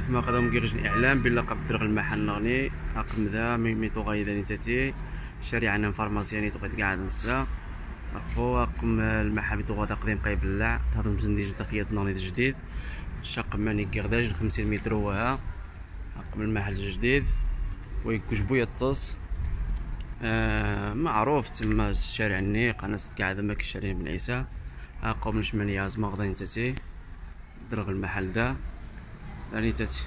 ثم قدم كيرج الإعلام بلا قبدر المحل نغني. أقم ذا ميتو غايدا نتاتي. شارع عنا فارماسياني توقيت قاعد نسا رفو أقم المحل ميتو غادا قديم قايب اللع تهضم زنديج تخيط نغني جديد. شاق ماني كيرداج 50 متر وها. أقم المحل الجديد ويكوش بويا الطس. آه معروف تما الشارع النيق أنا ست قاعد ما كشارين بن عيسى. أقوم نشمل ياز مغضين تاتي درغ المحل دا দাঁড়িয়ে যাচ্ছে